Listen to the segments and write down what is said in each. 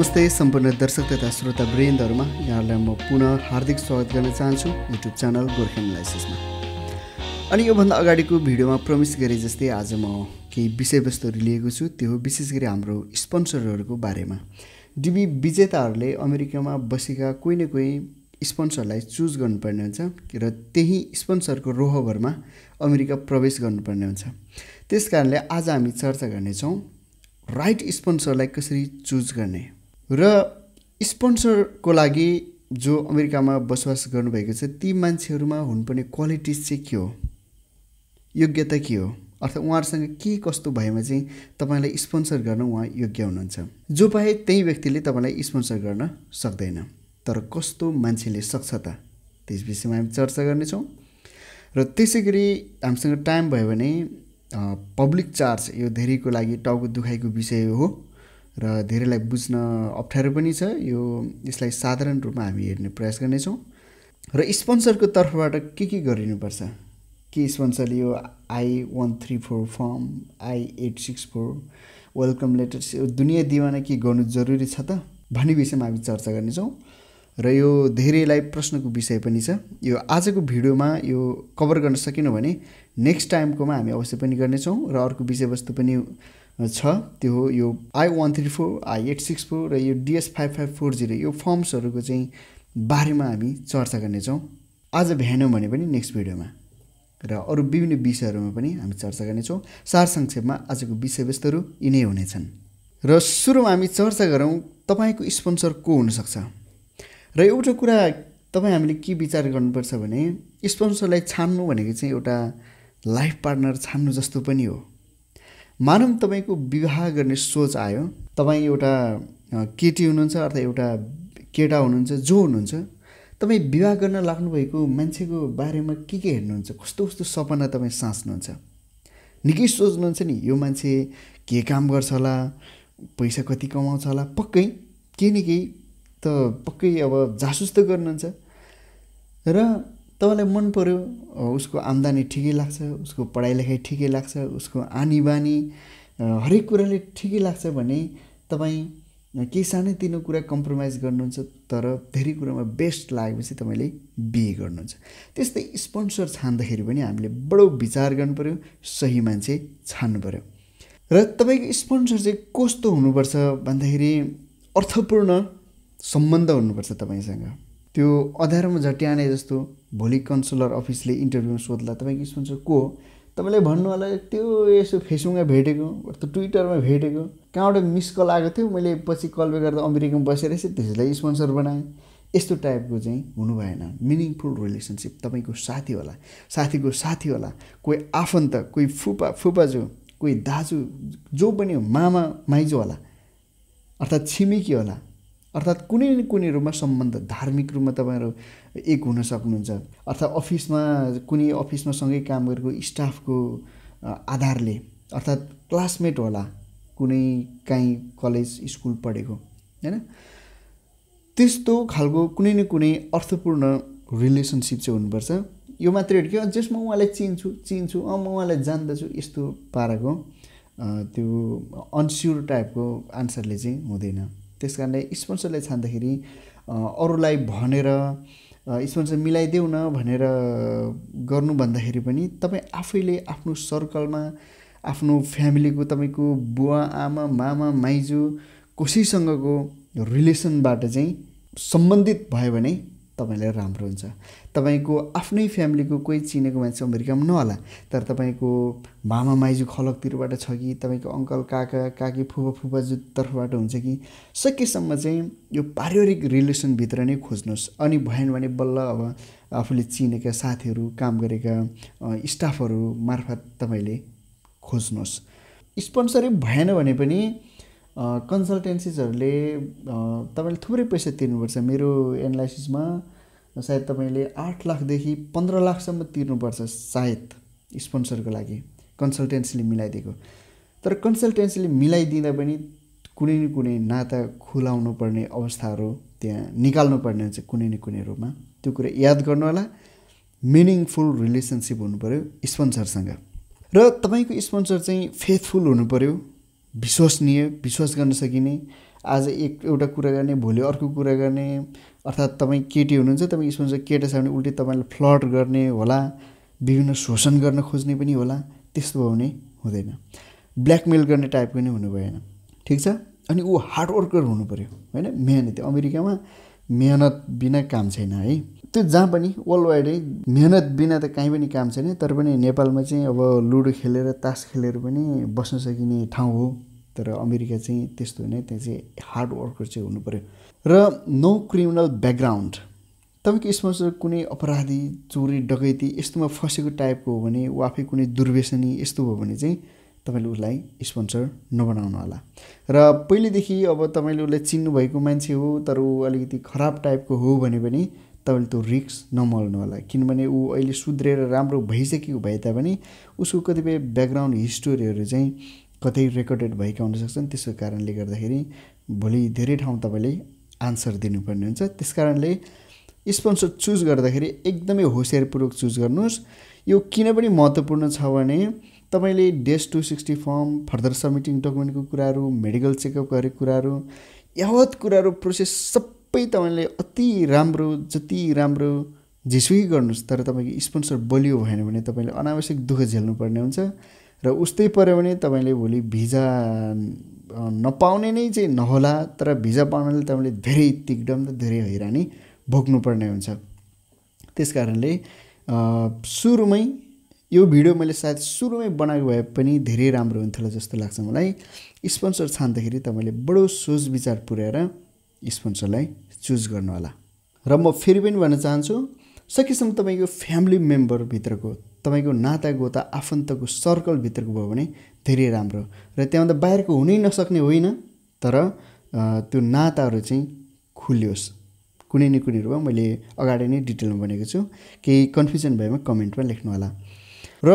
नमस्ते सम्पूर्ण दर्शक तथा श्रोता वृन्दहरूमा यहाँहरूलाई म पुनः हार्दिक स्वागत गर्न चाहन्छु युट्युब च्यानल गोर्खे एनालाइसिसमा अनि योभन्दा अगाडिको भिडियोमा प्रमिस गरे जस्तै आज म केही विषयवस्तुहरू लिएको छु त्यो विशेष गरी हाम्रो स्पोन्सरहरूको बारेमा। डिबी विजेताहरूले अमेरिकामा बसेका कोही न कोही स्पोन्सरलाई चुज गर्नुपर्ने हुन्छ र त्यही स्पोन्सरको रोहभरमा अमेरिका प्रवेश गर्नुपर्ने हुन्छ। त्यस कारणले आज हामी चर्चा गर्नेछौँ राइट स्पोन्सरलाई कसरी चुज गर्ने? र स्पोन्सरको लागि जो अमेरिकामा बसोबास गर्नुभएको छ ती मान्छेहरूमा हुनुपर्ने क्वालिटिज चाहिँ के हो? योग्यता के हो? अर्थात् उहाँहरूसँग के कस्तो भएमा चाहिँ तपाईँलाई स्पोन्सर गर्न उहाँ योग्य हुनुहुन्छ? जो पाए त्यही व्यक्तिले तपाईँलाई स्पोन्सर गर्न सक्दैन तर कस्तो मान्छेले सक्छ त? त्यस विषयमा हामी चर्चा गर्नेछौँ। र त्यसै गरी हामीसँग टाइम भयो भने पब्लिक चार्ज यो धेरैको लागि टाउको दुखाइको विषय हो। र धेरैलाई बुझ्न अप्ठ्यारो पनि छ। यो यसलाई साधारण रूपमा हामी हेर्ने प्रयास गर्नेछौँ। र स्पोन्सरको तर्फबाट के के गरिनुपर्छ? के स्पोन्सरले यो I one three four form I eight six four welcome letters यो दुनियाँ दिवाना के गर्नु जरुरी छ त? भन्ने विषयमा हामी चर्चा गर्नेछौँ। र यो धेरैलाई प्रश्नको विषय पनि छ। यो आजको भिडियोमा यो कभर गर्न सकेनौँ भने नेक्स्ट टाइमकोमा हामी अवश्य पनि गर्नेछौँ। र अर्को विषयवस्तु पनि छ त्यो यो I one three four I eight six four र यो DS five five four zero यो फर्म्सहरूको चाहिँ बारेमा हामी चर्चा गर्नेछौँ। आज भ्याएनौँ भने पनि नेक्स्ट भिडियोमा। र अरू विभिन्न विषयहरूमा पनि हामी चर्चा गर्नेछौँ। सार संक्षेपमा आजको विषयवस्तुहरू यिनै हुनेछन्। र सुरुमा हामी चर्चा गरौँ तपाईँको स्पोन्सर को हुनसक्छ? र एउटा कुरा तपाईँ हामीले के विचार गर्नुपर्छ भने स्पोन्सरलाई छान्नु भनेको चाहिँ एउटा लाइफ पार्टनर छान्नु जस्तो पनि हो। मानव तपाईँको विवाह गर्ने सोच आयो। तपाईँ एउटा केटी हुनुहुन्छ अर्थात् एउटा केटा हुनुहुन्छ जो हुनुहुन्छ तपाईँ विवाह गर्न लाग्नुभएको मान्छेको बारेमा के के हेर्नुहुन्छ? कस्तो कस्तो सपना तपाईँ साँच्नुहुन्छ? निकै सोच्नुहुन्छ नि यो मान्छे के काम गर्छ होला? पैसा कति कमाउँछ होला? पक्कै केही न केही त पक्कै अब जासुस त गर्नुहुन्छ। र तपाईँलाई मन पऱ्यो उसको आम्दानी ठिकै लाग्छ उसको पढाइ लेखाइ ठिकै लाग्छ उसको आनी बानी हरेक कुराले ठिकै लाग्छ भने तपाईँ केही सानैतिनो कुरा कम्प्रोमाइज गर्नुहुन्छ तर धेरै कुरामा बेस्ट लागेपछि तपाईँले बिहे गर्नुहुन्छ। त्यस्तै स्पोन्सर छान्दाखेरि पनि हामीले बडो विचार गर्नु पऱ्यो सही मान्छे छान्नु पऱ्यो र तपाईँको स्पोन्सर चाहिँ कस्तो हुनुपर्छ भन्दाखेरि अर्थपूर्ण सम्बन्ध हुनुपर्छ तपाईँसँग। त्यो अँध्यारोमा झट्याने जस्तो भोलि कन्सुलर अफिसले इन्टरभ्यूमा सोध्ला तपाईँको स्पोन्सर को हो? तपाईँले भन्नु होला त्यो यसो फेसबुकमा भेटेको त ट्विटरमा भेटेको। कहाँबाट मिस कल आएको थियो? मैले पछि कल ब्याक गर्दा अमेरिकामा बसेर चाहिँ त्यसलाई स्पोन्सर बनाएँ। यस्तो टाइपको चाहिँ हुनु भएन मिनिङफुल रिलेसनसिप तपाईँको साथी होला। साथीको साथी होला। कोही आफन्त कोही फुपा फुपाजु कोही दाजु जो पनि हो मामा माइजू होला। अर्थात् छिमेकी होला। अर्थात् कुनै न कुनै रूपमा सम्बन्ध धार्मिक रूपमा तपाईँहरू एक हुन सक्नुहुन्छ। अर्थात् अफिसमा कुनै अफिसमा सँगै काम गरेको स्टाफको आधारले अर्थात् क्लासमेट होला कुनै काहीँ कलेज स्कुल पढेको होइन? त्यस्तो खालको कुनै न कुनै अर्थपूर्ण रिलेसनसिप चाहिँ हुनुपर्छ। यो मात्रै हो कि जसमा उहाँलाई चिन्छु चिन्छु अँ म उहाँलाई जान्दछु यस्तो पाराको त्यो अनस्योर टाइपको आन्सरले चाहिँ हुँदैन। त्यस कारणले स्पोन्सरलाई छान्दाखेरि अरूलाई भनेर स्पोन्सर मिलाइदेऊ न भनेर गर्नु भन्दाखेरि पनि तपाईँ आफैले आफ्नो सर्कलमा आफ्नो फ्यामिलीको तपाईँको बुवा आमा मामा माइजू कसैसँगको रिलेसनबाट चाहिँ सम्बन्धित भयो भने तपाईँलाई राम्रो हुन्छ। तपाईँको आफ्नै फ्यामिलीको कोही चिनेको मान्छे अमेरिकामा नहोला तर तपाईँको मामा माइजू खलकतिरबाट छ कि तपाईँको अङ्कल काका काकी फुपा फुपाजू तर्फबाट हुन्छ कि सकेसम्म चाहिँ यो पारिवारिक रिलेसनभित्र नै खोज्नुहोस्। अनि भएन भने बल्ल अब आफूले चिनेका साथीहरू काम गरेका स्टाफहरू मार्फत तपाईँले खोज्नुहोस्। स्पोन्सरै भएन भने पनि कन्सल्टेन्सिजहरूले तपाईँले थुप्रै पैसा तिर्नुपर्छ। मेरो एनालाइसिसमा सायद तपाईँले आठ लाखदेखि पन्ध्र लाखसम्म तिर्नुपर्छ सायद स्पोन्सरको लागि कन्सल्टेन्सीले मिलाइदिएको। तर कन्सल्टेन्सीले मिलाइदिँदा पनि कुनै न कुनै नाता खुलाउनु पर्ने अवस्थाहरू त्यहाँ निकाल्नु पर्ने हुन्छ कुनै न कुनै रूपमा। त्यो कुरा याद गर्नु होला मिनिङफुल रिलेसनसिप हुनु पऱ्यो स्पोन्सरसँग। र तपाईँको स्पोन्सर चाहिँ फेथफुल हुनु पऱ्यो विश्वसनीय विश्वास गर्न सकिने आज एक एउटा कुरा गर्ने भोलि अर्को कुरा गर्ने अर्थात् तपाईँ केटी हुनुहुन्छ तपाईँ स्पोन्सर केटा छ भने उल्टी तपाईँलाई फ्लड गर्ने होला विभिन्न शोषण गर्न खोज्ने पनि होला त्यस्तो भयो भने हुँदैन। ब्ल्याकमेल गर्ने टाइपको नै हुनु भएन ठिक छ? अनि ऊ हार्डवर्कर हुनु पऱ्यो होइन? मेहनत। अमेरिकामा मेहनत बिना काम छैन है। त्यो जहाँ पनि वर्ल्ड वाइडै मेहनत बिना त कहीँ पनि काम छैन तर पनि नेपालमा चाहिँ अब लुडो खेलेर तास खेलेर पनि बस्न सकिने ठाउँ हो। तर अमेरिका चाहिँ त्यस्तो होइन त्यहाँ चाहिँ हार्ड वर्कर चाहिँ हुनु पऱ्यो र नो क्रिमिनल ब्याकग्राउन्ड तपाईँको स्पोन्सर कुनै अपराधी चोरी डकैती यस्तोमा फसेको टाइपको हो भने ऊ आफै कुनै दुर्व्यसनी यस्तो हो भने चाहिँ तपाईँले उसलाई स्पोन्सर नबनाउनु होला। र पहिलेदेखि अब तपाईँले उसलाई चिन्नुभएको मान्छे हो तर ऊ अलिकति खराब टाइपको हो भने पनि तपाईँले त्यो रिक्स नमल्नु होला। किनभने ऊ अहिले सुध्रेर राम्रो भइसकेको भए तापनि उसको कतिपय ब्याकग्राउन्ड हिस्टोरीहरू चाहिँ कतै रेकर्डेड भएका हुनसक्छन् त्यसको कारणले गर्दाखेरि भोलि धेरै ठाउँ तपाईँले आन्सर दिनुपर्ने हुन्छ। त्यस कारणले स्पोन्सर चुज गर्दाखेरि एकदमै होसियारपूर्वक चुज गर्नुहोस्। यो किन पनि महत्त्वपूर्ण छ भने तपाईँले DS two sixty form further submitting डकुमेन्टको कुराहरू मेडिकल चेकअप गरेको कुराहरू यावत कुराहरू प्रोसेस सब सबै तपाईँले अति राम्रो जति राम्रो जेसुकै गर्नुहोस् तर तपाईँको स्पोन्सर बलियो भएन भने तपाईँले अनावश्यक दुःख झेल्नुपर्ने हुन्छ। र उस्तै पऱ्यो भने तपाईँले भोलि भिजा नपाउने नै चाहिँ नहोला तर भिजा पाउनाले तपाईँले धेरै तिगडम र धेरै हैरानी भोग्नुपर्ने हुन्छ। त्यस कारणले सुरुमै यो भिडियो मैले सायद सुरुमै बनाएको भए पनि धेरै राम्रो हुन्थ्यो जस्तो लाग्छ मलाई। स्पोन्सर छान्दाखेरि तपाईँले बडो सोच विचार पुर्याएर स्पोन्सरलाई चुज गर्नु होला र म फेरि पनि भन्न चाहन्छु सकेसम्म तपाईँको फ्यामिली मेम्बरभित्रको तपाईँको नाता गोता आफन्तको सर्कलभित्रको भयो भने धेरै राम्रो। र त्यहाँभन्दा बाहिरको हुनै नसक्ने होइन तर त्यो नाताहरू चाहिँ खुलियोस्। कुनै न कुनै रूपमा मैले अगाडि नै डिटेलमा भनेको छु केही कन्फ्युजन भएमा कमेन्टमा लेख्नु होला र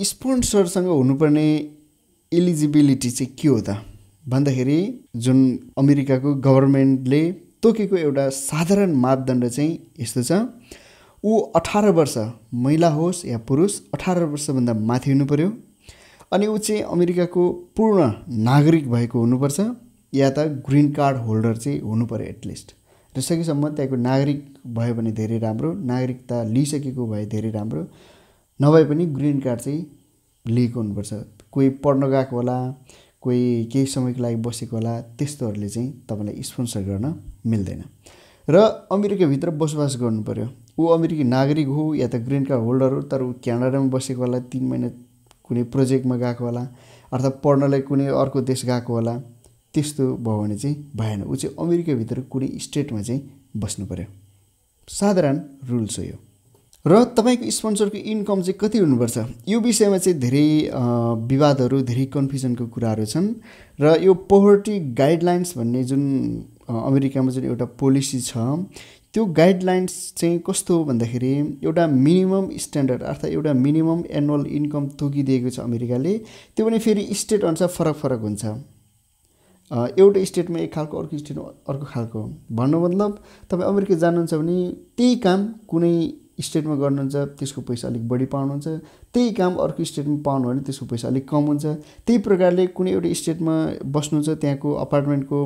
स्पोन्सरसँग हुनुपर्ने इलिजिबिलिटी चाहिँ के हो त? भन्दाखेरि जुन अमेरिकाको गभर्मेन्टले तोकेको एउटा साधारण मापदण्ड चाहिँ यस्तो छ। ऊ अठार वर्ष महिला होस् या पुरुष अठार वर्षभन्दा माथि हुनु पऱ्यो अनि ऊ चाहिँ अमेरिकाको पूर्ण नागरिक भएको हुनुपर्छ या त ग्रिन कार्ड होल्डर चाहिँ हुनु पऱ्यो एटलिस्ट र सकेसम्म त्यहाँको नागरिक भयो भने धेरै राम्रो नागरिकता लिइसकेको भए धेरै राम्रो नभए पनि ग्रिन कार्ड चाहिँ लिएको हुनुपर्छ। कोही पढ्न गएको होला कोही केही समयको लागि बसेको होला त्यस्तोहरूले चाहिँ तपाईँलाई स्पोन्सर गर्न मिल्दैन। र अमेरिकाभित्र बसोबास गर्नु पऱ्यो ऊ अमेरिकी नागरिक हो या त ग्रिन कार्ड होल्डर हो तर ऊ क्यानाडामा बसेको होला तिन महिना कुनै प्रोजेक्टमा गएको होला अर्थात् पढ्नलाई कुनै अर्को देश गएको होला त्यस्तो भयो भने चाहिँ भएन। ऊ चाहिँ अमेरिकाभित्र कुनै स्टेटमा चाहिँ बस्नु पऱ्यो साधारण रुल्स हो यो। र तपाईँको स्पोन्सरको इन्कम चाहिँ कति हुनुपर्छ? यो विषयमा चाहिँ धेरै विवादहरू धेरै कन्फ्युजनको कुराहरू छन् र यो पोभर्टी गाइडलाइन्स भन्ने जुन अमेरिकामा जुन एउटा पोलिसी छ त्यो गाइडलाइन्स चाहिँ कस्तो हो भन्दाखेरि एउटा मिनिमम स्ट्यान्डर्ड अर्थात् एउटा मिनिमम एनुअल इन्कम तोकिदिएको छ अमेरिकाले त्यो पनि फेरि स्टेट अनुसार फरक फरक हुन्छ। एउटा स्टेटमा एक खालको अर्को स्टेटमा अर्को खालको। भन्नु मतलब तपाईँ अमेरिका जानुहुन्छ भने त्यही काम कुनै स्टेटमा गर्नुहुन्छ त्यसको पैसा अलिक बढी पाउनुहुन्छ। त्यही काम अर्को स्टेटमा पाउनु भने त्यसको पैसा अलिक कम हुन्छ। त्यही प्रकारले कुनै एउटा स्टेटमा बस्नुहुन्छ त्यहाँको अपार्टमेन्टको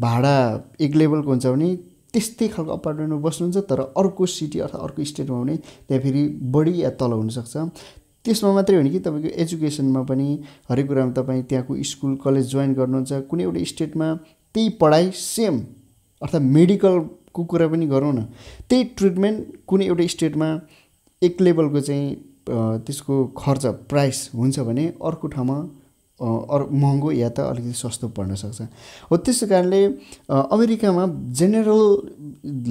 भाडा एक लेभलको हुन्छ भने त्यस्तै खालको अपार्टमेन्टमा बस्नुहुन्छ तर अर्को सिटी अथवा अर्को स्टेटमा भने त्यहाँ फेरि बढी या तल हुनसक्छ। त्यसमा मात्रै होइन कि तपाईँको एजुकेसनमा पनि हरेक कुरामा तपाईँ त्यहाँको स्कुल कलेज जोइन गर्नुहुन्छ। कुनै एउटा स्टेटमा त्यही पढाइ सेम अर्थात् मेडिकल को कुरा पनि गरौँ न। त्यही ट्रिटमेन्ट कुनै एउटा स्टेटमा एक लेभलको चाहिँ त्यसको खर्च प्राइस हुन्छ भने अर्को ठाउँमा अरू महँगो या त अलिकति सस्तो पर्न सक्छ। हो त्यसै कारणले अमेरिकामा जेनरल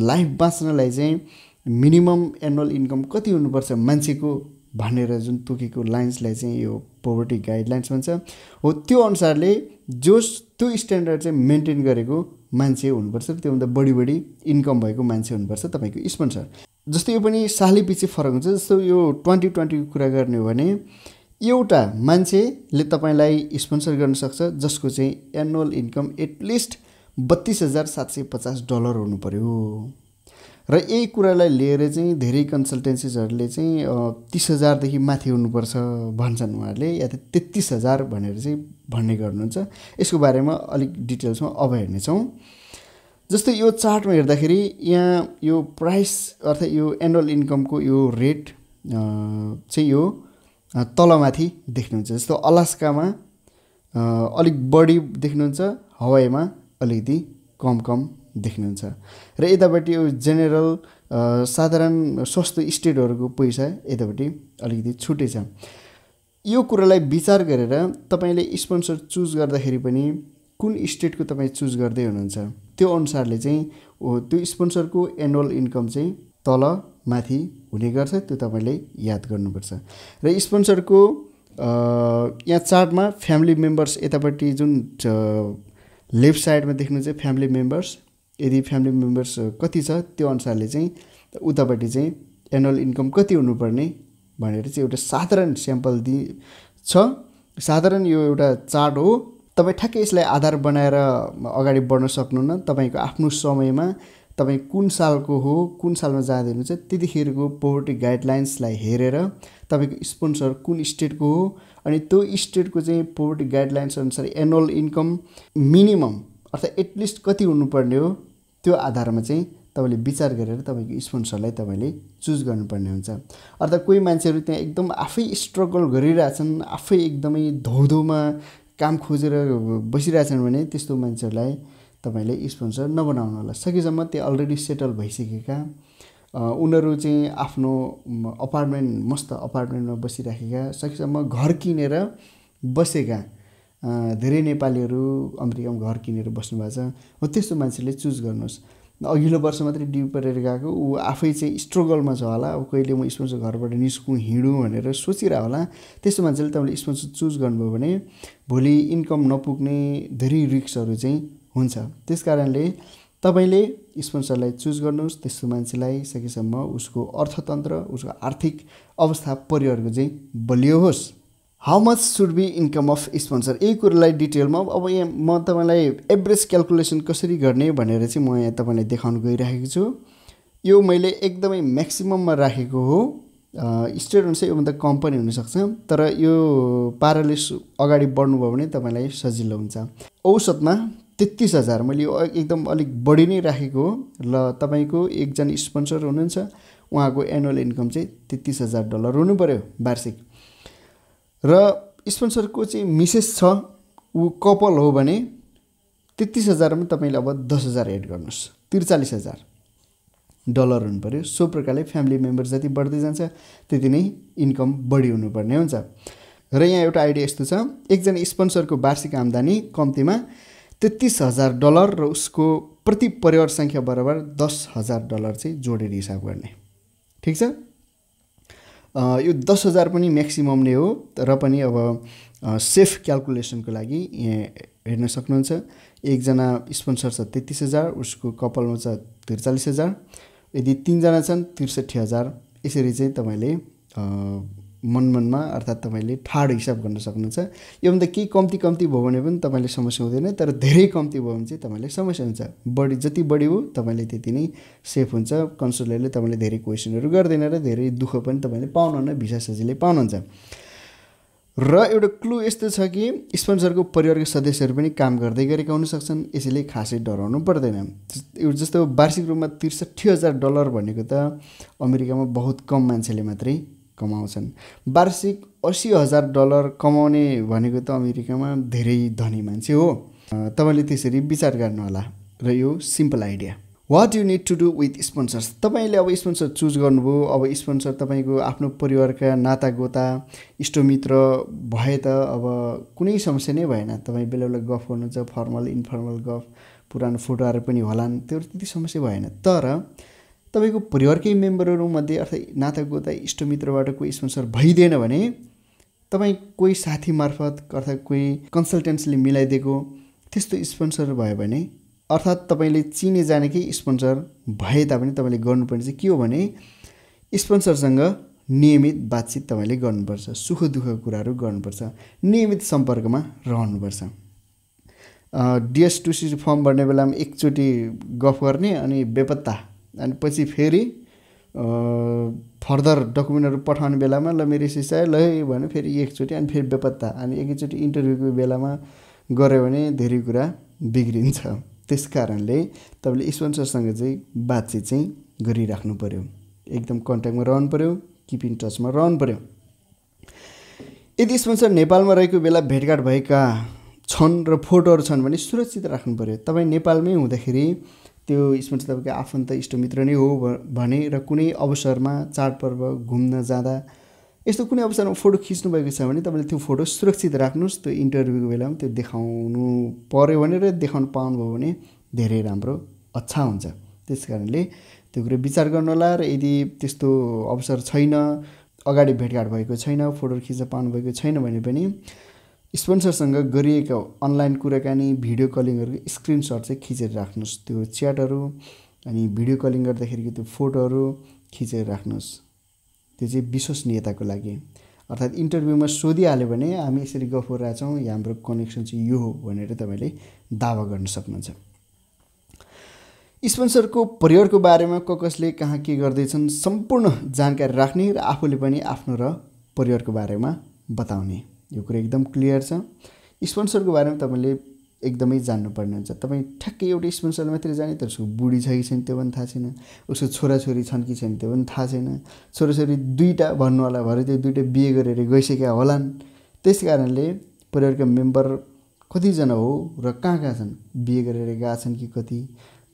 लाइफ बाँच्नलाई चाहिँ मिनिमम एनुअल इन्कम कति हुनुपर्छ मान्छेको भनेर जुन तोकेको लाइन्सलाई चाहिँ यो पोभर्टी गाइडलाइन्स भन्छ हो त्यो अनुसारले जोस त्यो स्ट्यान्डर्ड चाहिँ मेन्टेन गरेको मान्छे हुनुपर्छ त्योभन्दा बढी बढी इन्कम भएको मान्छे हुनुपर्छ तपाईँको स्पोन्सर जस्तै यो पनि सालै पछि फरक हुन्छ जस्तो यो ट्वेन्टी ट्वेन्टीको कुरा गर्ने हो भने एउटा मान्छेले तपाईँलाई स्पोन्सर गर्न सक्छ जसको चाहिँ एनुअल इन्कम एटलिस्ट बत्तिस हजार सात सय पचास डलर हुनु पऱ्यो र यही कुरालाई लिएर चाहिँ धेरै कन्सल्टेन्सिजहरूले चाहिँ तिस हजारदेखि माथि हुनुपर्छ भन्छन् उहाँहरूले या त तेत्तिस हजार भनेर चाहिँ भन्ने गर्नुहुन्छ। यसको बारेमा अलिक डिटेल्समा अब हेर्नेछौँ। जस्तै यो चार्टमा हेर्दाखेरि यहाँ यो प्राइस अर्थात् यो एनुअल इन्कमको यो रेट चाहिँ यो तलमाथि देख्नुहुन्छ। जस्तो अलास्कामा अलिक बढी देख्नुहुन्छ हवाईमा अलिकति कम कम देख्नुहुन्छ। र यतापट्टि यो जेनेरल साधारण सस्तो स्टेटहरूको पैसा यतापट्टि अलिकति छुट्टै छ। यो कुरालाई विचार गरेर तपाईँले स्पोन्सर चुज गर्दाखेरि पनि कुन स्टेटको तपाईँ चुज गर्दै हुनुहुन्छ त्यो अनुसारले चाहिँ त्यो स्पोन्सरको एनुअल इन्कम चाहिँ तल माथि हुने गर्छ त्यो तपाईँले याद गर्नुपर्छ। र स्पोन्सरको यहाँ चार्टमा फ्यामिली मेम्बर्स यतापट्टि जुन लेफ्ट साइडमा देख्नु चाहिँ फ्यामिली मेम्बर्स यदि फ्यामिली मेम्बर्स कति छ त्यो अनुसारले चाहिँ उतापट्टि चाहिँ एनुअल इन्कम कति हुनुपर्ने भनेर चाहिँ एउटा साधारण स्याम्पल दि छ। साधारण यो एउटा चार्ट हो। तपाईँ ठ्याक्कै यसलाई आधार बनाएर अगाडि बढ्न सक्नुहुन्न। तपाईँको आफ्नो समयमा तपाईँ कुन सालको हो कुन सालमा जाँदै हुनुहुन्छ त्यतिखेरको पोभर्टी गाइडलाइन्सलाई हेरेर तपाईँको स्पोन्सर कुन स्टेटको हो अनि त्यो स्टेटको चाहिँ पोभर्टी गाइडलाइन्स अनुसार एनुअल इन्कम मिनिमम अर्थात् एटलिस्ट कति हुनुपर्ने हो त्यो आधारमा चाहिँ तपाईँले विचार गरेर तपाईँको स्पोन्सरलाई तपाईँले चुज गर्नुपर्ने हुन्छ। अर्थात् कोही मान्छेहरू त्यहाँ एकदम आफै स्ट्रगल गरिरहेछन् आफै एकदमै धौधौमा काम खोजेर बसिरहेछन् भने त्यस्तो मान्छेहरूलाई तपाईँले स्पोन्सर नबनाउनु होला। सकेसम्म त्यो अलरेडी सेटल भइसकेका उनीहरू चाहिँ आफ्नो अपार्टमेन्ट मस्त अपार्टमेन्टमा बसिराखेका सकेसम्म घर किनेर बसेका। धेरै नेपालीहरू अमेरिकामा घर किनेर बस्नुभएको छ। हो त्यस्तो मान्छेले चुज गर्नुहोस्। अघिल्लो वर्ष मात्रै ड्यु परेर गएको ऊ आफै चाहिँ स्ट्रगलमा छ होला। अब कहिले म स्पोन्सर घरबाट निस्कौँ हिँडौँ भनेर सोचिरह होला। त्यस्तो मान्छेले तपाईँले स्पोन्सर चुज गर्नुभयो भने भोलि इन्कम नपुग्ने धेरै रिक्सहरू चाहिँ हुन्छ। त्यस कारणले तपाईँले स्पोन्सरलाई चुज गर्नुहोस्। त्यस्तो मान्छेलाई सकेसम्म उसको अर्थतन्त्र उसको आर्थिक अवस्था परिवारको चाहिँ बलियो होस्। How much should be income of sponsor यही कुरोलाई डिटेलमा अब यहाँ म तपाईँलाई एभरेज क्यालकुलेसन कसरी गर्ने भनेर चाहिँ म यहाँ तपाईँलाई देखाउन गइरहेको छु। यो मैले एकदमै म्याक्सिमममा राखेको हो। स्टेट अनुसार योभन्दा कम पनि हुनसक्छ तर यो पाराले अगाडि बढ्नुभयो भने तपाईँलाई सजिलो हुन्छ। औसतमा तेत्तिस हजार मैले यो एकदम अलिक बढी नै राखेको हो। ल तपाईँको एकजना स्पोन्सर हुनुहुन्छ उहाँको एनुअल इन्कम चाहिँ तेत्तिस हजार डलर हुनु पऱ्यो वार्षिक। र स्पोन्सरको चाहिँ मिसेस छ ऊ कपाल हो भने तेत्तिस हजारमा तपाईँले अब दस हजार एड गर्नुहोस् त्रिचालिस हजार डलर हुनु पऱ्यो सो प्रकारले फ्यामिली मेम्बर जति बढ्दै जान्छ त्यति नै इन्कम बढी हुनुपर्ने हुन्छ। र यहाँ एउटा आइडिया यस्तो छ एकजना स्पोन्सरको वार्षिक आम्दानी कम्तीमा तेत्तिस हजार डलर र उसको प्रति परिवार सङ्ख्या बराबर दस हजार डलर चाहिँ जोडेर हिसाब गर्ने। ठिक छ? यो दस हजार पनि म्याक्सिमम नै हो र पनि अब सेफ क्यालकुलेसनको लागि हेर्न सक्नुहुन्छ। एकजना स्पोन्सर छ तेत्तिस हजार उसको कपालमा छ त्रिचालिस हजार। यदि तिनजना छन् त्रिसठी हजार। यसरी चाहिँ तपाईँले मनमनमा अर्थात् तपाईँले ठाडो हिसाब गर्न सक्नुहुन्छ। योभन्दा केही कम्ती कम्ती भयो भने पनि तपाईँले समस्या हुँदैन तर धेरै कम्ती भयो भने चाहिँ तपाईँलाई समस्या हुन्छ। बढी जति बढी हो तपाईँले त्यति नै सेफ हुन्छ। कन्सुलरले तपाईँले धेरै क्वेसनहरू गर्दैन र धेरै दुःख पनि तपाईँले पाउनुहुन्न भिसा सजिलै पाउनुहुन्छ। र एउटा क्लु यस्तो छ कि स्पोन्सरको परिवारको सदस्यहरू पनि काम गर्दै गरेका हुनसक्छन् यसैले खासै डराउनु पर्दैन। जस्तो वार्षिक रूपमा त्रिसठी हजार डलर भनेको त अमेरिकामा बहुत कम मान्छेले मात्रै कमाउँछन्। वार्षिक असी हजार डलर कमाउने भनेको त अमेरिकामा धेरै धनी मान्छे हो। तपाईँले त्यसरी विचार गर्नुहोला र यो simple idea what you need to do with sponsors तपाईँले अब स्पोन्सर चुज गर्नुभयो अब स्पोन्सर तपाईँको आफ्नो परिवारका नाता गोता इष्टमित्र भए त अब कुनै समस्या नै भएन। तपाईँ बेला बेला गफ गर्नुहुन्छ फर्मल इन्फर्मल गफ पुरानो फोटोहरू पनि होलान् त्यो त्यति समस्या भएन। तर तपाईँको परिवारकै मेम्बरहरूमध्ये अर्थात् नाता गोता इष्टमित्रबाट कोही स्पोन्सर भइदिएन भने तपाईँ कोही साथी मार्फत अर्थात् कोही कन्सल्टेन्सले मिलाइदिएको त्यस्तो स्पोन्सर भयो भने अर्थात् तपाईँले चिने जानेकै स्पोन्सर भए तापनि तपाईँले गर्नुपर्ने चाहिँ के हो भने स्पोन्सरसँग नियमित बातचित तपाईँले गर्नुपर्छ सुख दुःखको कुराहरू गर्नुपर्छ नियमित सम्पर्कमा रहनुपर्छ। डिएस टुसी फर्म भर्ने बेलामा एकचोटि गफ गर्ने अनि बेपत्ता अनि पछि फेरि फर्दर डकुमेन्टहरू पठाउने बेलामा ल मेरो सिसा ल भने फेरि एकचोटि अनि फेरि बेपत्ता। अनि एकैचोटि इन्टरभ्यूको बेलामा गऱ्यो भने धेरै कुरा बिग्रिन्छ। त्यस कारणले तपाईँले स्पोन्सरसँग चाहिँ बातचित चाहिँ गरिराख्नु पऱ्यो एकदम कन्ट्याक्टमा रहनु पऱ्यो किप इन टचमा रहनु पऱ्यो यदि स्पोन्सर नेपालमा रहेको बेला भेटघाट भएका छन् र फोटोहरू छन् भने सुरक्षित राख्नु पऱ्यो तपाईँ नेपालमै हुँदाखेरि त्यो स्पोन्सर तपाईँको आफन्त इष्टमित्र नै हो भने र कुनै अवसरमा चाडपर्व घुम्न जाँदा यस्तो कुनै अवसरमा फोटो खिच्नु भएको छ भने तपाईँले त्यो फोटो सुरक्षित राख्नुहोस् त्यो इन्टरभ्यूको बेलामा त्यो देखाउनु पऱ्यो भने र देखाउनु पाउनुभयो भने धेरै राम्रो अच्छा हुन्छ। त्यस कारणले त्यो कुरो विचार गर्नुहोला र यदि त्यस्तो अवसर छैन अगाडि भेटघाट भएको छैन फोटो खिच्न पाउनुभएको छैन भने पनि स्पोन्सरसँग गरिएका अनलाइन कुराकानी भिडियो कलिङहरूको स्क्रिनसट चाहिँ खिचेर राख्नुहोस्। त्यो च्याटहरू अनि भिडियो कलिङ गर्दाखेरिको त्यो फोटोहरू खिचेर राख्नुहोस्। त्यो चाहिँ विश्वसनीयताको लागि। अर्थात् इन्टरभ्यूमा सोधिहाल्यो भने हामी यसरी गफ गरिरहेछौँ हाम्रो कनेक्सन चाहिँ यो हो भनेर तपाईँले दावा गर्न सक्नुहुन्छ। स्पोन्सरको परिवारको बारेमा क कसले कहाँ के गर्दैछन् सम्पूर्ण जानकारी राख्ने र आफूले पनि आफ्नो र परिवारको बारेमा बताउने। यो कुरा एकदम क्लियर छ। स्पोन्सरको बारेमा तपाईँले एकदमै जान्नुपर्ने हुन्छ। तपाईँ ठ्याक्कै एउटै स्पोन्सर मात्रै जाने तर उसको बुढी छ कि छैन त्यो पनि थाहा छैन। उसको छोराछोरी छन् कि छैन त्यो पनि थाहा छैन। छोराछोरी दुईवटा भन्नु होला भरे त्यो दुइटा बिहे गरेर गइसकेका होलान्। त्यस कारणले परिवारका मेम्बर कतिजना हो र कहाँ कहाँ छन्? बिहे गरेर गएका छन् कि कति?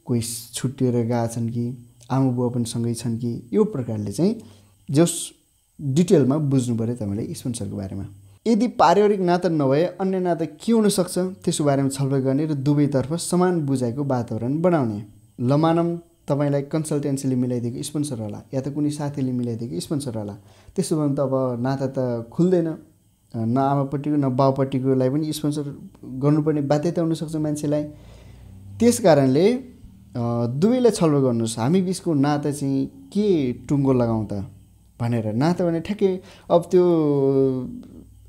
कोही छुट्टिएर गएका छन् कि? आमा बुवा पनि सँगै छन् कि? यो प्रकारले चाहिँ जस डिटेलमा बुझ्नु पऱ्यो तपाईँले स्पोन्सरको बारेमा। यदि पारिवारिक नाता नभए अन्य नाता के हुनसक्छ त्यसको बारेमा छलफल गर्ने र दुवैतर्फ समान बुझाइको वातावरण बनाउने। ल मानौँ तपाईँलाई कन्सल्टेन्सीले मिलाइदिएको स्पोन्सर होला या त कुनै साथीले मिलाइदिएको स्पोन्सर होला। त्यसो भने त अब नाता त खुल्दैन। न आमापट्टिको न बाउपट्टिकोलाई पनि स्पोन्सर गर्नुपर्ने बाध्यता हुनसक्छ मान्छेलाई। त्यस कारणले दुवैलाई छलफल गर्नुहोस्। हामी बिचको नाता चाहिँ के टुङ्गो लगाउँ त? भनेर। नाता भने ठ्याक्कै अब त्यो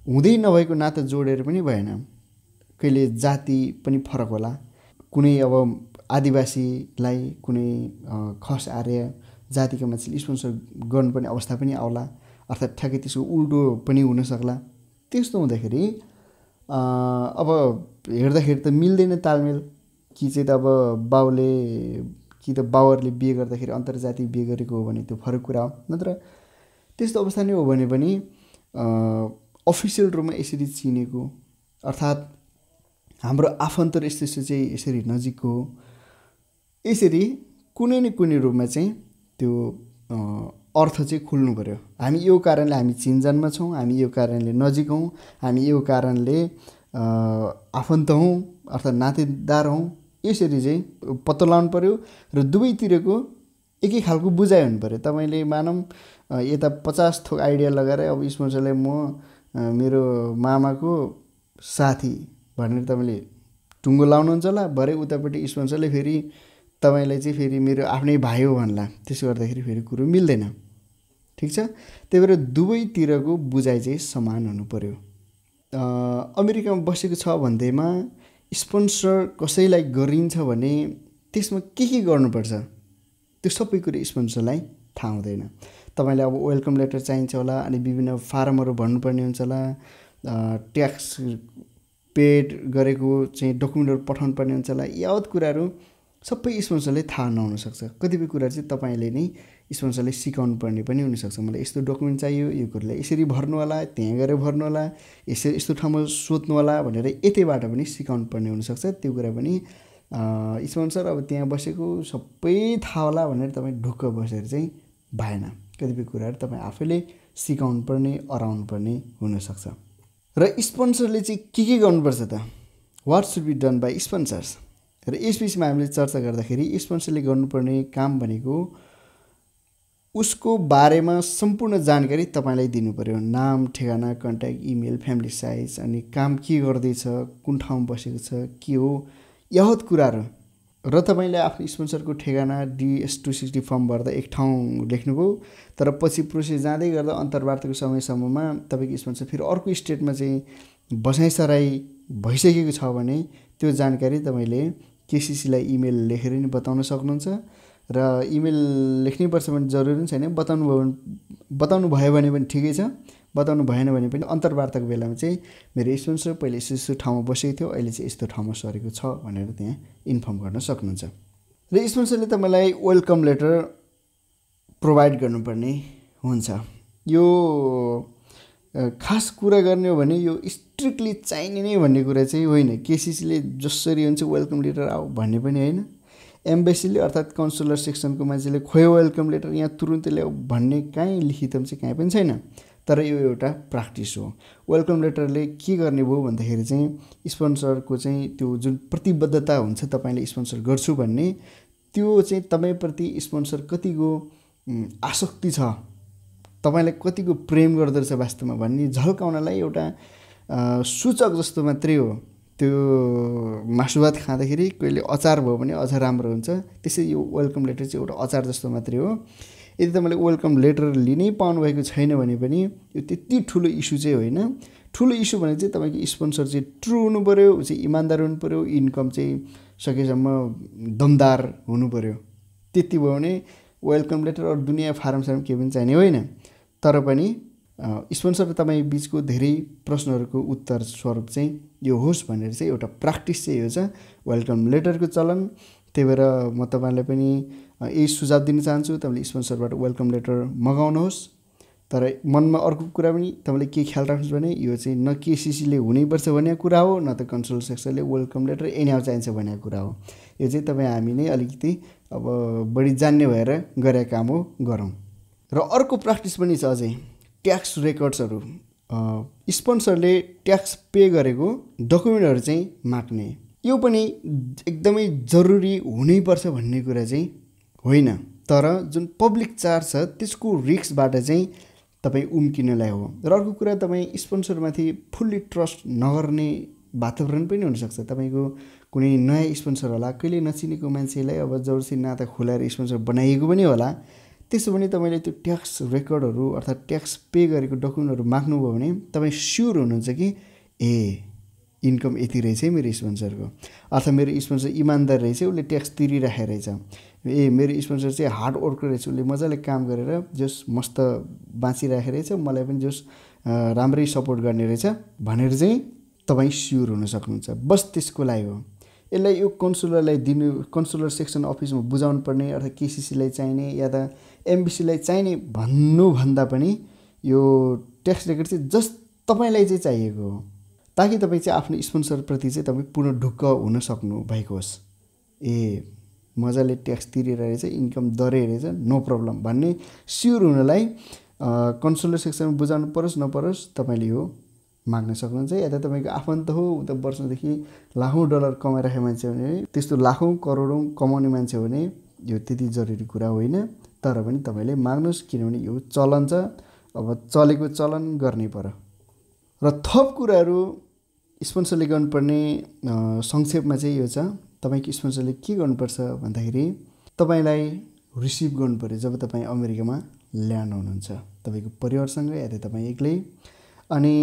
हुँदै नभएको नाता जोडेर पनि भएन। कहिले जाति पनि फरक होला। कुनै अब आदिवासीलाई कुनै खस आर्य जातिका मान्छेले स्पोन्सर गर्नुपर्ने अवस्था पनि आउला। अर्थात् ठ्याक्कै त्यसको उल्टो पनि हुनसक्ला त्यस्तो हुँदाखेरि अब हेर्दाखेरि त मिल्दैन तालमेल। कि चाहिँ त अब बाउले कि त बाउहरूले बिहे गर्दाखेरि अन्तर्जातीय बिहे गरेको हो भने त्यो फरक कुरा हो। नत्र त्यस्तो अवस्था नै हो भने पनि अफिसियल रूपमा यसरी चिनेको। अर्थात् हाम्रो आफन्तर यस्तो यस्तो चाहिँ यसरी नजिकको यसरी कुनै न कुनै रूपमा चाहिँ त्यो अर्थ चाहिँ खुल्नु पऱ्यो हामी यो कारणले हामी चिनजानमा छौँ हामी यो कारणले नजिक हौँ हामी यो कारणले आफन्त हौँ अर्थात् नातेदार हौँ। यसरी चाहिँ पत्तो लगाउनु पऱ्यो र दुवैतिरको एकै खालको बुझाइ हुनु पऱ्यो तपाईँले मानौँ यता पचास थोक आइडिया लगाएर अब स्पोन्सरलाई म मेरो मामाको साथी भनेर तपाईँले टुङ्गो लाउनुहुन्छ होला भरे उतापट्टि स्पोन्सरले फेरि तपाईँलाई चाहिँ फेरि मेरो आफ्नै भाइ हो भन्ला। त्यसो गर्दाखेरि फेरि कुरो मिल्दैन। ठिक छ? त्यही भएर दुवैतिरको बुझाइ चाहिँ समान हुनु पऱ्यो अमेरिकामा बसेको छ भन्दैमा स्पोन्सर कसैलाई गरिन्छ भने त्यसमा के के गर्नुपर्छ? त्यो सबै कुरो स्पोन्सरलाई थाहा हुँदैन। तपाईँलाई अब वेलकम लेटर चाहिन्छ होला अनि विभिन्न फारमहरू भर्नुपर्ने हुन्छ होला। ट्याक्स पेड गरेको चाहिँ डकुमेन्टहरू पठाउनु पर्ने हुन्छ होला। यावत कुराहरू सबै स्पोन्सरले थाहा नहुनसक्छ। कतिपय कुराहरू चाहिँ तपाईँले नै स्पोन्सरले सिकाउनु पर्ने पनि हुनसक्छ। मलाई यस्तो डकुमेन्ट चाहियो यो कुरालाई यसरी भर्नु होला त्यहाँ गएर भर्नु होला यसरी यस्तो ठाउँमा सोध्नु होला भनेर यतैबाट पनि सिकाउनु पर्ने हुनसक्छ। त्यो कुरा पनि स्पोन्सर अब त्यहाँ बसेको सबै थाहा होला भनेर तपाईँ ढुक्क बसेर चाहिँ भएन। कतिपय कुराहरू तपाईँ आफैले सिकाउनु पर्ने अराउनु पर्ने हुनसक्छ। र स्पोन्सरले चाहिँ के के गर्नुपर्छ त? What should be done by sponsors र यस विषयमा हामीले चर्चा गर्दाखेरि स्पोन्सरले गर्नुपर्ने काम भनेको उसको बारेमा सम्पूर्ण जानकारी तपाईँलाई दिनु पऱ्यो नाम ठेगाना कन्ट्याक्ट इमेल फ्यामिली साइज अनि काम के गर्दैछ कुन ठाउँमा बसेको छ के हो यहत कुराहरू। र तपाईँले आफ्नो स्पोन्सरको ठेगाना डिएस टू सिक्सटी फर्म भर्दा एक ठाउँ लेख्नुभयो तर पछि प्रोसेस जाँदै गर्दा अन्तर्वार्ताको समयसम्ममा तपाईँको स्पोन्सर फेरि अर्को स्टेटमा चाहिँ बसाइसराई भइसकेको छ भने त्यो जानकारी तपाईँले केसिसीलाई इमेल लेखेर नि बताउन सक्नुहुन्छ। र इमेल लेख्नैपर्छ भने जरुरी छैन बताउनु भयो भने बताउनु भयो भने पनि ठिकै छ। बताउनु भएन भने पनि अन्तर्वार्ताको बेलामा चाहिँ मेरो स्पोन्सर पहिले यस्तो यस्तो ठाउँमा बसेको थियो अहिले चाहिँ यस्तो ठाउँमा सरेको छ भनेर त्यहाँ इन्फर्म गर्न सक्नुहुन्छ। र स्पोन्सरले तपाईँलाई वेलकम लेटर प्रोभाइड गर्नुपर्ने हुन्छ। यो खास कुरा गर्ने हो भने यो स्ट्रिक्टली चाहिने नै भन्ने कुरा चाहिँ होइन। केसिसीले जसरी हुन्छ वेलकम लेटर आऊ भन्ने पनि होइन। एम्बेसीले अर्थात् काउन्सिलर सेक्सनको मान्छेले खोयो वेलकम लेटर यहाँ तुरुन्तै ल्याऊ भन्ने कहीँ लिखितम चाहिँ कहीँ पनि छैन। तर यो एउटा प्र्याक्टिस हो। वेलकम लेटरले के गर्ने भयो भन्दाखेरि चाहिँ स्पोन्सरको चाहिँ त्यो जुन प्रतिबद्धता हुन्छ तपाईँले स्पोन्सर गर्छु भन्ने त्यो चाहिँ तपाईँप्रति स्पोन्सर कतिको आसक्ति छ तपाईँलाई कतिको प्रेम गर्दोरहेछ वास्तवमा भन्ने झल्काउनलाई एउटा सूचक जस्तो मात्रै हो। त्यो मासु भात खाँदाखेरि कहिले अचार भयो भने अझ राम्रो हुन्छ। त्यसै यो वेलकम लेटर चाहिँ एउटा अचार जस्तो मात्रै हो। यदि तपाईँले वेलकम लेटर लिनै पाउनुभएको छैन भने पनि यो त्यति ठुलो इस्यु चाहिँ होइन। ठुलो इस्यु भने चाहिँ तपाईँको स्पोन्सर चाहिँ ट्रु हुनु पऱ्यो ऊ चाहिँ इमान्दार हुनु पऱ्यो इन्कम चाहिँ सकेसम्म दमदार हुनु पऱ्यो त्यति भयो भने वेलकम लेटर अरू दुनियाँ फारम सारम केही पनि चाहिने होइन। तर पनि स्पोन्सर तपाईँ बिचको धेरै प्रश्नहरूको उत्तर स्वरूप चाहिँ यो होस् भनेर चाहिँ एउटा प्र्याक्टिस चाहिँ यो छ। वेलकम लेटरको चलन त्यही भएर म तपाईँलाई पनि यही सुझाव दिन चाहन्छु। तपाईँले स्पोन्सरबाट वेलकम लेटर मगाउनुहोस्। तर मनमा अर्को कुरा पनि तपाईँले के ख्याल राख्नुहोस् भने यो चाहिँ न केसिसीले हुनैपर्छ भन्ने कुरा हो न त कन्सोल सेक्सरले वेलकम लेटर एनिहाउ चाहिन्छ भन्ने कुरा हो। यो चाहिँ तपाईँ हामी नै अलिकति अब बढी जान्ने भएर गरेका काम हो गरौँ। र अर्को प्र्याक्टिस पनि छ अझै ट्याक्स रेकर्ड्सहरू स्पोन्सरले ट्याक्स पे गरेको डकुमेन्टहरू चाहिँ माग्ने। यो पनि एकदमै जरुरी हुनैपर्छ भन्ने कुरा चाहिँ होइन। तर जुन पब्लिक चार्ज छ त्यसको रिक्सबाट चाहिँ तपाईँ उम्किनलाई हो। र अर्को कुरा तपाईँ स्पोन्सरमाथि फुल्ली ट्रस्ट नगर्ने वातावरण पनि हुनसक्छ। तपाईँको कुनै नयाँ स्पोन्सर होला कहिले नचिनेको मान्छेलाई अब जबरसी नाता खुलाएर स्पोन्सर बनाइएको पनि होला त्यसो भने तपाईँले त्यो ट्याक्स रेकर्डहरू अर्थात् ट्याक्स पे गरेको डकुमेन्टहरू माग्नुभयो भने तपाईँ स्योर हुनुहुन्छ कि ए इन्कम यति रहेछ है मेरो स्पोन्सरको। अथवा मेरो स्पोन्सर इमान्दार रहेछ उसले ट्याक्स तिरिराखेको रहेछ। ए मेरो स्पोन्सर चाहिँ हार्ड वर्कर रहेछ उसले मजाले काम गरेर जस मस्त बाँचिराखेको रहेछ मलाई पनि जस राम्रै सपोर्ट गर्ने रहेछ भनेर चाहिँ तपाईँ स्योर हुन सक्नुहुन्छ। बस त्यसको लागि हो। यसलाई यो कन्सुलरलाई दिनु कन्सुलर सेक्सन अफिसमा बुझाउनु पर्ने अर्थात् केसिसीलाई चाहिने या त एमबिसीलाई चाहिने भन्नुभन्दा पनि यो ट्याक्स रेकर्ड चाहिँ जस्ट तपाईँलाई चाहिँ चाहिएको हो। ताकि तपाईँ चाहिँ आफ्नो स्पोन्सरप्रति चाहिँ तपाईँ पूर्ण ढुक्क हुन सक्नु भएको होस्। ए मजाले ट्याक्स तिरेर रहेछ इन्कम दरै रहेछ नो प्रब्लम भन्ने स्योर हुनलाई कन्सुलर सेक्सनमा बुझाउनु परोस् नपरोस् तपाईँले यो माग्न सक्नुहुन्छ। या त तपाईँको आफन्त हो उता वर्षदेखि लाखौँ डलर कमाइराखेको मान्छे भने त्यस्तो लाखौँ करोडौँ कमाउने मान्छे हो भने यो त्यति जरुरी कुरा होइन। तर पनि तपाईँले माग्नुहोस् किनभने यो चलन छ। अब चलेको चलन गर्नै पर्यो। र थप कुराहरू स्पोन्सरले गर्नुपर्ने संक्षेपमा चाहिँ यो छ। तपाईँको स्पोन्सरले के गर्नुपर्छ भन्दाखेरि तपाईँलाई रिसिभ गर्नु पऱ्यो जब तपाईँ अमेरिकामा ल्यान्ड हुनुहुन्छ। तपाईँको परिवारसँग या त तपाईँ एक्लै। अनि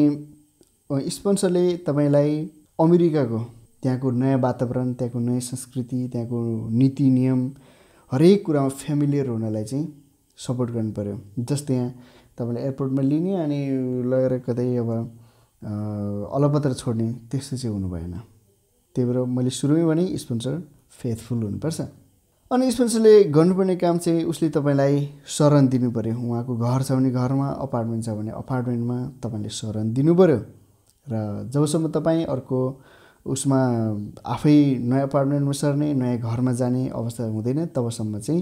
स्पोन्सरले तपाईँलाई अमेरिकाको त्यहाँको नयाँ वातावरण त्यहाँको नयाँ संस्कृति त्यहाँको नीति नियम हरेक कुरामा फ्यामिलियर हुनलाई चाहिँ सपोर्ट गर्नु पऱ्यो जस्तै यहाँ तपाईँलाई एयरपोर्टमा लिने अनि लगेर कतै अब अलपत्र छोड्ने त्यस्तो चाहिँ हुनु भएन। त्यही भएर मैले सुरुमै भने स्पोन्सर फेथफुल हुनुपर्छ। अनि स्पोन्सरले गर्नुपर्ने काम चाहिँ उसले तपाईँलाई शरण दिनु पऱ्यो उहाँको घर छ भने घरमा अपार्टमेन्ट छ भने अपार्टमेन्टमा तपाईँले शरण दिनु पऱ्यो र जबसम्म तपाईँ अर्को उसमा आफै नयाँ अपार्टमेन्टमा सर्ने नयाँ घरमा जाने अवस्था हुँदैन तबसम्म चाहिँ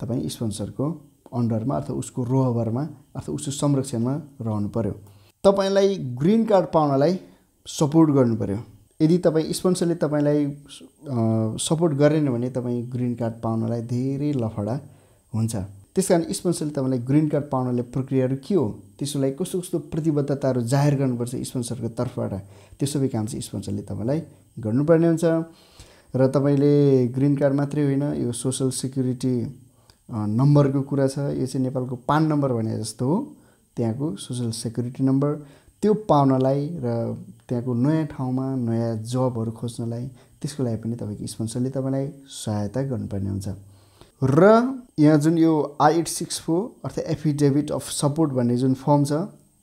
तपाईँ स्पोन्सरको अन्डरमा अथवा उसको रोहबरमा अथवा उसको संरक्षणमा रहनु पऱ्यो तपाईँलाई ग्रिन कार्ड पाउनलाई सपोर्ट गर्नु पऱ्यो यदि तपाईँ स्पोन्सरले तपाईँलाई सपोर्ट गरेन भने तपाईँ ग्रिन कार्ड पाउनलाई धेरै लफडा हुन्छ। त्यस कारण स्पोन्सरले तपाईँलाई ग्रिन कार्ड पाउनले प्रक्रियाहरू के हो त्यसको लागि कस्तो कस्तो प्रतिबद्धताहरू जाहेर गर्नुपर्छ स्पोन्सरको तर्फबाट त्यो सबै काम चाहिँ स्पोन्सरले तपाईँलाई गर्नुपर्ने हुन्छ। र तपाईँले ग्रिन कार्ड मात्रै होइन यो सोसल सेक्युरिटी नम्बरको कुरा छ यो चाहिँ नेपालको पान नम्बर भने जस्तो हो। त्यहाँको सोसल सेक्युरिटी नम्बर त्यो पाउनलाई र त्यहाँको नयाँ ठाउँमा नयाँ जबहरू खोज्नलाई त्यसको लागि पनि तपाईँको स्पोन्सरले तपाईँलाई सहायता गर्नुपर्ने हुन्छ। र यहाँ जुन यो आई एट सिक्स फोर अर्थात् एफिडेभिट अफ सपोर्ट भन्ने जुन फर्म छ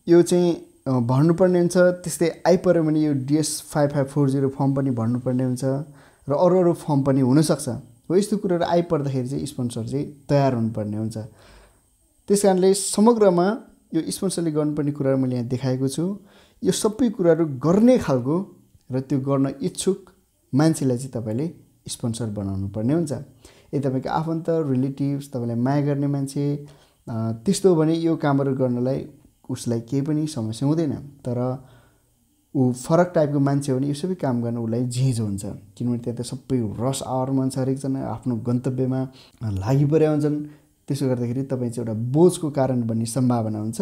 यो चाहिँ भर्नुपर्ने हुन्छ। त्यस्तै आइपऱ्यो भने यो DS five five four zero form पनि भर्नुपर्ने हुन्छ र अरू अरू फर्म पनि हुनसक्छ। हो यस्तो कुरोहरू आइपर्दाखेरि चाहिँ स्पोन्सर चाहिँ तयार हुनुपर्ने हुन्छ। त्यस कारणले समग्रमा यो स्पोन्सरले गर्नुपर्ने कुराहरू मैले यहाँ देखाएको छु। यो सबै कुराहरू गर्ने खालको र त्यो गर्न इच्छुक मान्छेलाई चाहिँ तपाईँले स्पोन्सर बनाउनु पर्ने हुन्छ। यदि तपाईँको आफन्त रिलेटिभ्स तपाईँलाई माया गर्ने मान्छे त्यस्तो हो भने यो कामहरू गर्नलाई उसलाई केही पनि समस्या हुँदैन। तर ऊ फरक टाइपको मान्छे हो भने यो सबै काम गर्न उसलाई झिझो हुन्छ। किनभने त्यहाँ त सबै रस आवरमा छ हरेकजना आफ्नो गन्तव्यमा लागि परेका हुन्छन्। त्यसो गर्दाखेरि तपाईँ चाहिँ एउटा बोझको कारण बन्ने सम्भावना हुन्छ।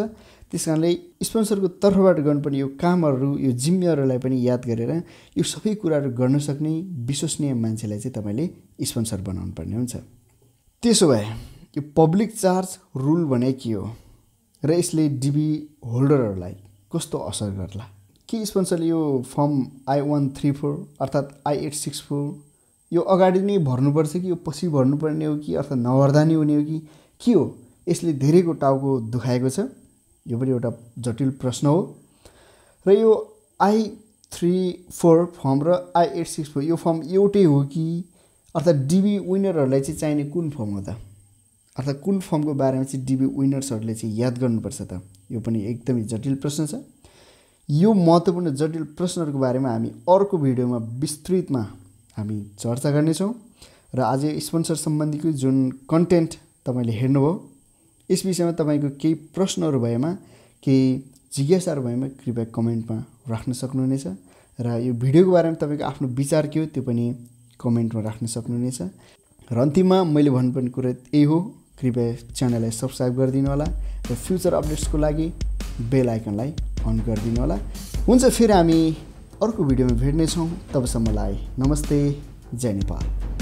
त्यस कारणले स्पोन्सरको तर्फबाट गर्नुपर्ने यो कामहरू यो जिम्मेवारहरूलाई पनि याद गरेर यो सबै कुराहरू गर्न सक्ने विश्वसनीय मान्छेलाई चाहिँ तपाईँले स्पोन्सर बनाउनु पर्ने हुन्छ। त्यसो भए यो पब्लिक चार्ज रुल भने के हो? र यसले डिबी होल्डरहरूलाई कस्तो असर गर्ला? के स्पोन्सरले यो form I one three four अर्थात् आई एट सिक्स फोर यो अगाडि नै भर्नुपर्छ कि यो पछि भर्नुपर्ने हो कि अर्थात् नभर्दा नै हुने हो कि के हो? यसले धेरैको टाउको दुखाएको छ। यो पनि एउटा जटिल प्रश्न हो। र यो आई थ्री फोर फर्म र आई एट सिक्स फोर यो फर्म एउटै हो कि अर्थात् डिबी विनरहरूलाई चाहिँ चाहिने कुन फर्म हो त? अर्थात् कुन फर्मको बारेमा चाहिँ डिबी विनर्सहरूले चाहिँ याद गर्नुपर्छ त? यो पनि एकदमै जटिल प्रश्न छ। यो महत्त्वपूर्ण जटिल प्रश्नहरूको बारेमा हामी अर्को भिडियोमा विस्तृतमा हामी चर्चा गर्नेछौँ र आज स्पोन्सर सम्बन्धीको जुन कन्टेन्ट तपाईँले हेर्नुभयो यस विषयमा तपाईँको केही प्रश्नहरू भएमा केही जिज्ञासाहरू भएमा कृपया कमेन्टमा राख्न सक्नुहुनेछ र यो भिडियोको बारेमा तपाईँको आफ्नो विचार के हो त्यो पनि कमेन्टमा राख्न सक्नुहुनेछ। र अन्तिममा मैले भन्नुपर्ने कुरा यही हो कृपया च्यानललाई सब्सक्राइब गरिदिनु होला र फ्युचर अपडेट्सको लागि बेल आइकनलाई अन गरिदिनु होला। हुन्छ फेरि हामी अर्को भिडियोमा भेट्नेछौँ तबसम्मलाई नमस्ते जय नेपाल।